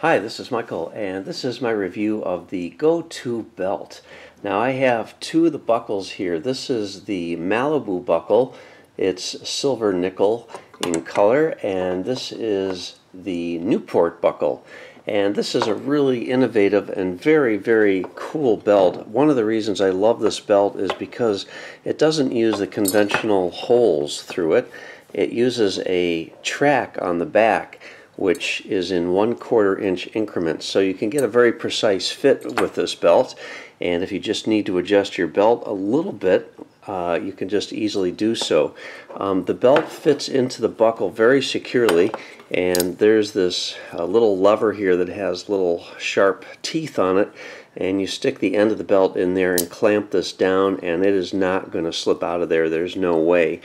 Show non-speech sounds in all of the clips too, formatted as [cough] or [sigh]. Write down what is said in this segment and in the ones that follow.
Hi, this is Michael, and this is my review of the Go-To belt. Now I have two of the buckles here. This is the Malibu buckle. It's silver nickel in color, and this is the Newport buckle. And this is a really innovative and very, very cool belt. One of the reasons I love this belt is because it doesn't use the conventional holes through it. It uses a track on the back which is in one quarter inch increments. So you can get a very precise fit with this belt. And if you just need to adjust your belt a little bit, uh, you can just easily do so. Um, the belt fits into the buckle very securely and there's this uh, little lever here that has little sharp teeth on it and you stick the end of the belt in there and clamp this down and it is not going to slip out of there. There's no way.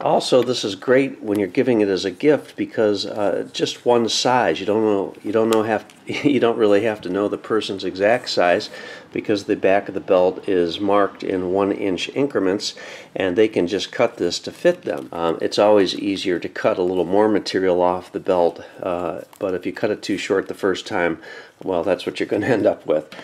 Also this is great when you're giving it as a gift because uh, just one size. You don't know you don't know have [laughs] you don't really have to know the person's exact size because the back of the belt is marked in one inch increments and they can just cut this to fit them. Um, it's always easier to cut a little more material off the belt uh, but if you cut it too short the first time well that's what you're going [laughs] to end up with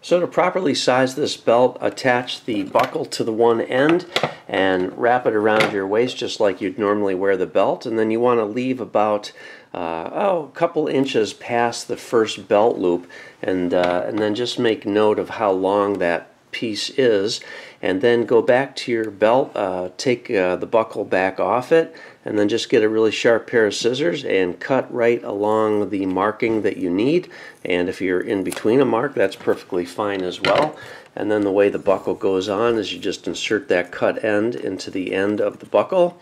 so to properly size this belt, attach the buckle to the one end and wrap it around your waist just like you'd normally wear the belt. And then you want to leave about uh, oh, a couple inches past the first belt loop and, uh, and then just make note of how long that piece is and then go back to your belt uh, take uh, the buckle back off it and then just get a really sharp pair of scissors and cut right along the marking that you need. And if you're in between a mark that's perfectly fine as well. And then the way the buckle goes on is you just insert that cut end into the end of the buckle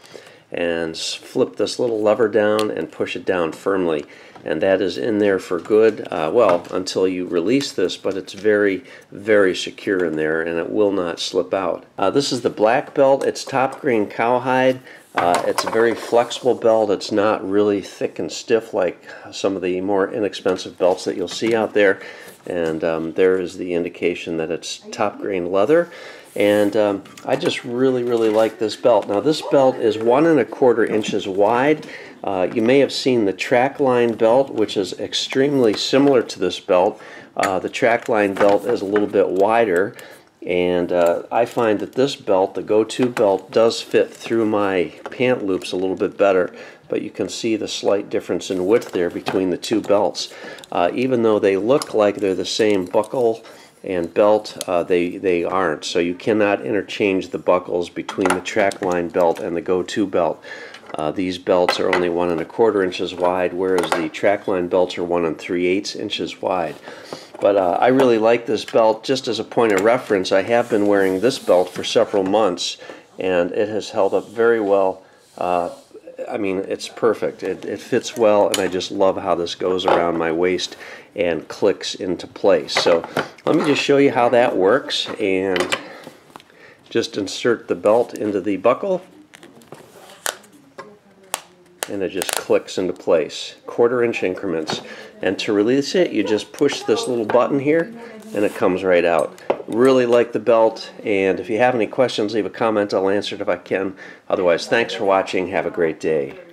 and flip this little lever down and push it down firmly. And that is in there for good uh, well until you release this but it's very very secure in there and it will not slip out. Uh, this is the black belt. It's top grain cowhide uh, it's a very flexible belt. It's not really thick and stiff like some of the more inexpensive belts that you'll see out there. And um, there is the indication that it's top grain leather. And um, I just really really like this belt. Now this belt is one and a quarter inches wide. Uh, you may have seen the Trakline belt which is extremely similar to this belt. Uh, the Trakline belt is a little bit wider and uh, I find that this belt, the go-to belt, does fit through my pant loops a little bit better but you can see the slight difference in width there between the two belts. Uh, even though they look like they're the same buckle and belt, uh, they, they aren't. So you cannot interchange the buckles between the Trakline belt and the go-to belt. Uh, these belts are only one and a quarter inches wide, whereas the Trakline belts are one and three eighths inches wide. But uh, I really like this belt. Just as a point of reference, I have been wearing this belt for several months, and it has held up very well uh, I mean, it's perfect. It, it fits well, and I just love how this goes around my waist and clicks into place. So let me just show you how that works, and just insert the belt into the buckle, and it just clicks into place. Quarter inch increments. And to release it, you just push this little button here, and it comes right out. Really like the belt, and if you have any questions, leave a comment. I'll answer it if I can. Otherwise, thanks for watching. Have a great day.